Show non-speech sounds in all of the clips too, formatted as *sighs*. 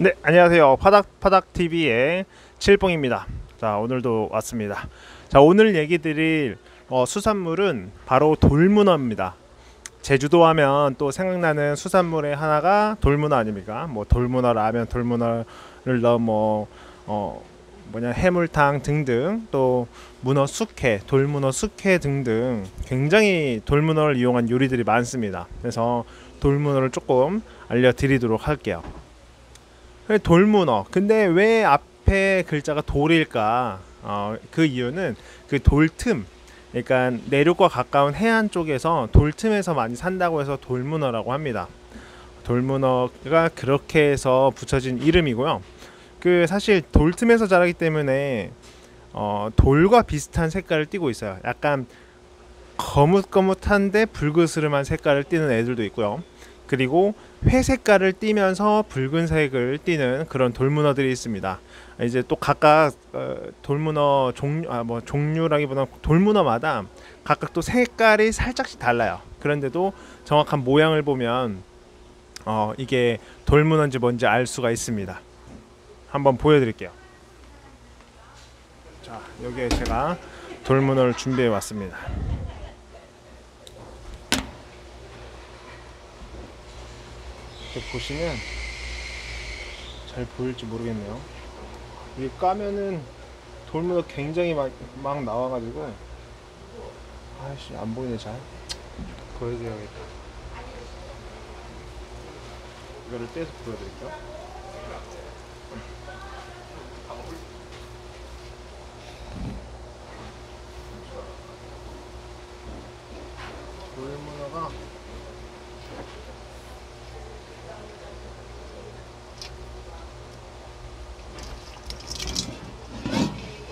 네, 안녕하세요. 파닥파닥 TV의 칠봉입니다. 자, 오늘도 왔습니다. 자, 오늘 얘기 드릴 어, 수산물은 바로 돌문어입니다. 제주도 하면 또 생각나는 수산물의 하나가 돌문어 아닙니까? 뭐 돌문어 라면, 돌문어를 넣어 뭐 어, 뭐냐 해물탕 등등 또 문어 숙회, 돌문어 숙회 등등 굉장히 돌문어를 이용한 요리들이 많습니다. 그래서 돌문어를 조금 알려드리도록 할게요. 돌문어. 근데 왜 앞에 글자가 돌일까? 어, 그 이유는 그 돌틈. 그러니까 내륙과 가까운 해안 쪽에서 돌틈에서 많이 산다고 해서 돌문어라고 합니다. 돌문어가 그렇게 해서 붙여진 이름이고요. 그 사실 돌틈에서 자라기 때문에 어, 돌과 비슷한 색깔을 띠고 있어요. 약간 거뭇거뭇한데 붉으스름한 색깔을 띠는 애들도 있고요. 그리고 회색깔을 띠면서 붉은색을 띠는 그런 돌문어들이 있습니다. 이제 또 각각 어, 돌문어 종류 아 뭐 종류라기보다 돌문어마다 각각 또 색깔이 살짝씩 달라요. 그런데도 정확한 모양을 보면 어 이게 돌문어인지 뭔지 알 수가 있습니다. 한번 보여드릴게요. 자 여기에 제가 돌문어를 준비해 왔습니다. 이렇게 보시면 잘 보일지 모르겠네요. 이게 까면은 돌문어 굉장히 막, 막 나와가지고 아씨 안 보이네 잘 보여드려야겠다. 이거를 떼서 보여드릴게요. 돌문어가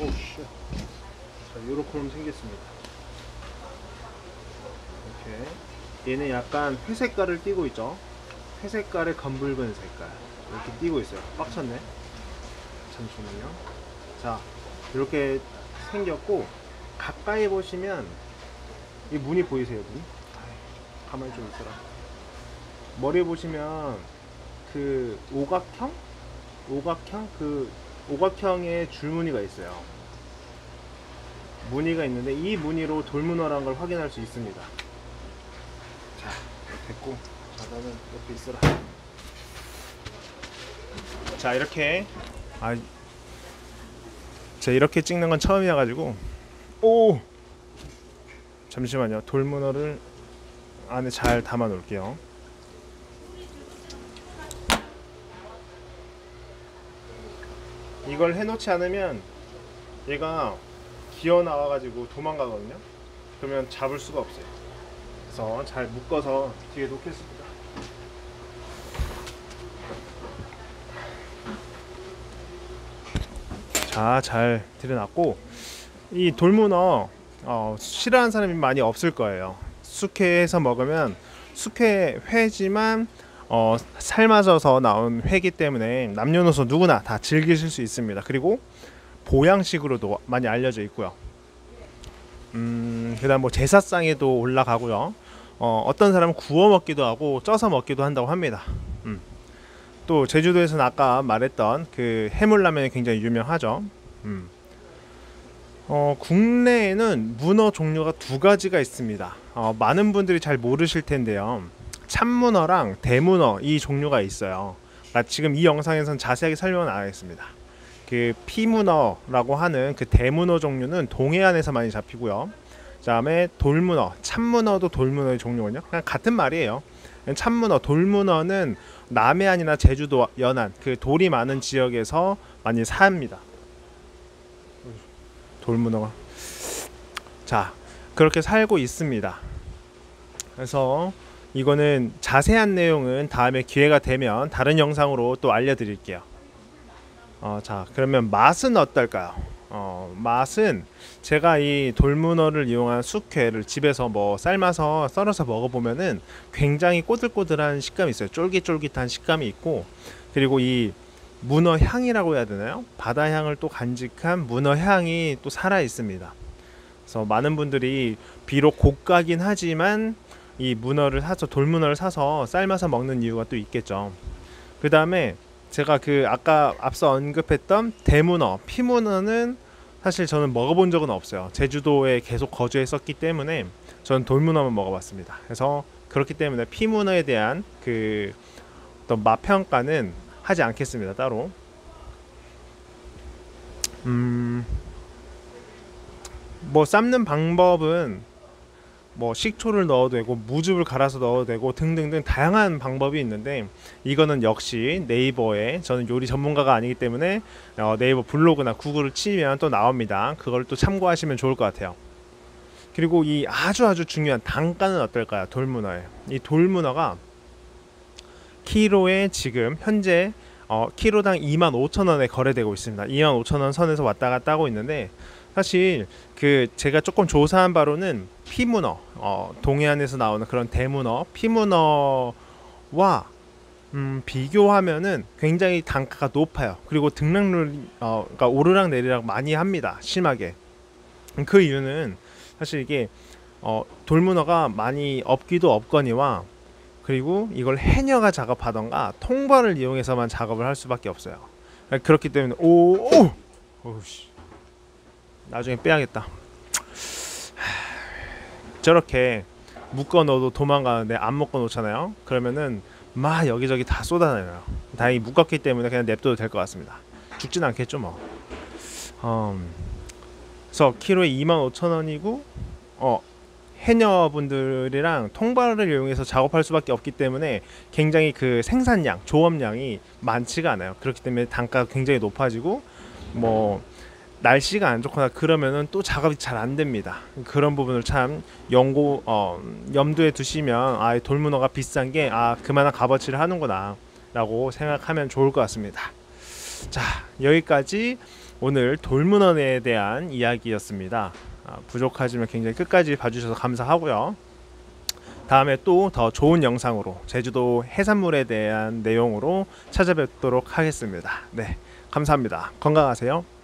오씨 자 요렇게 생겼습니다 이렇게 얘는 약간 회색깔을 띠고 있죠 회색깔의 검붉은 색깔 이렇게 띠고 있어요 빡쳤네 잠시만요 자 이렇게 생겼고 가까이 보시면 이 무늬 보이세요 문? 가만히 좀 있어라 머리 보시면 그 오각형? 오각형? 그 오각형의 줄무늬가 있어요. 무늬가 있는데 이 무늬로 돌문어라는 걸 확인할 수 있습니다. 자, 됐고. 자, 나는 옆에 있어라. 자, 이렇게 아, 자 이렇게 찍는 건 처음이어가지고 오 잠시만요. 돌문어를 안에 잘 담아 놓을게요. 이걸 해놓지 않으면 얘가 기어 나와가지고 도망가거든요. 그러면 잡을 수가 없어요. 그래서 잘 묶어서 뒤에 놓겠습니다. 자, 잘 들여놨고 이 돌문어 어, 싫어하는 사람이 많이 없을 거예요. 숙회해서 먹으면 숙회 회지만 어, 삶아져서 나온 회기 때문에 남녀노소 누구나 다 즐기실 수 있습니다. 그리고 보양식으로도 많이 알려져 있고요. 음, 그다음 뭐 제사상에도 올라가고요. 어, 어떤 사람은 구워 먹기도 하고 쪄서 먹기도 한다고 합니다. 음. 또 제주도에서는 아까 말했던 그 해물라면이 굉장히 유명하죠. 음. 어, 국내에는 문어 종류가 두 가지가 있습니다. 어, 많은 분들이 잘 모르실 텐데요. 참문어랑 대문어 이 종류가 있어요. 지금 이 영상에서는 자세하게 설명은 안 하겠습니다. 그 피문어라고 하는 그 대문어 종류는 동해안에서 많이 잡히고요. 그다음에 돌문어, 참문어도 돌문어의 종류거든요. 그냥 같은 말이에요. 참문어, 돌문어는 남해안이나 제주도 연안 그 돌이 많은 지역에서 많이 삽니다. 돌문어가 자 그렇게 살고 있습니다. 그래서 이거는 자세한 내용은 다음에 기회가 되면 다른 영상으로 또 알려드릴게요. 어, 자, 그러면 맛은 어떨까요? 어, 맛은 제가 이 돌문어를 이용한 숙회를 집에서 뭐 삶아서 썰어서 먹어보면은 굉장히 꼬들꼬들한 식감이 있어요. 쫄깃쫄깃한 식감이 있고 그리고 이 문어 향이라고 해야 되나요? 바다 향을 또 간직한 문어 향이 또 살아 있습니다. 그래서 많은 분들이 비록 고가긴 하지만 이 문어를 사서 돌문어를 사서 삶아서 먹는 이유가 또 있겠죠. 그 다음에 제가 그 아까 앞서 언급했던 대문어, 피문어는 사실 저는 먹어본 적은 없어요. 제주도에 계속 거주했었기 때문에 저는 돌문어만 먹어봤습니다. 그래서 그렇기 때문에 피문어에 대한 그 어떤 맛 평가는 하지 않겠습니다. 따로. 음, 뭐 삶는 방법은 뭐 식초를 넣어도 되고 무즙을 갈아서 넣어도 되고 등등등 다양한 방법이 있는데 이거는 역시 네이버에 저는 요리 전문가가 아니기 때문에 어, 네이버 블로그나 구글을 치면 또 나옵니다. 그걸 또 참고하시면 좋을 것 같아요. 그리고 이 아주 아주 중요한 단가는 어떨까요? 돌문어에 이 돌문어가 키로에 지금 현재 어, 키로당 2만 5천 원에 거래되고 있습니다. 2만 5천 원 선에서 왔다 갔다 하고 있는데 사실 그 제가 조금 조사한 바로는 피문어 어, 동해안에서 나오는 그런 대문어 피문어와 음, 비교하면은 굉장히 단가가 높아요. 그리고 등락률 어, 그러니까 오르락 내리락 많이 합니다. 심하게. 그 이유는 사실 이게 어, 돌문어가 많이 없기도 없거니와 그리고 이걸 해녀가 작업하던가 통발을 이용해서만 작업을 할 수밖에 없어요. 그렇기 때문에 오, 오! 오우씨. 나중에 빼야겠다. *sighs* 저렇게 묶어 넣어도 도망가는데 안 묶어 놓잖아요. 그러면은 막 여기저기 다 쏟아내요. 다행히 묶었기 때문에 그냥 냅둬도 될 것 같습니다. 죽진 않겠죠 뭐. 음, 그래서 키로에 25,000원이고 어 해녀분들이랑 통발을 이용해서 작업할 수밖에 없기 때문에 굉장히 그 생산량, 조업량이 많지가 않아요. 그렇기 때문에 단가가 굉장히 높아지고 뭐 날씨가 안 좋거나 그러면은 또 작업이 잘 안 됩니다. 그런 부분을 참 연고 어, 염두에 두시면 아 돌문어가 비싼 게 아 그만한 값어치를 하는구나라고 생각하면 좋을 것 같습니다. 자 여기까지 오늘 돌문어에 대한 이야기였습니다. 아, 부족하지만 굉장히 끝까지 봐주셔서 감사하고요. 다음에 또 더 좋은 영상으로 제주도 해산물에 대한 내용으로 찾아뵙도록 하겠습니다. 네, 감사합니다. 건강하세요.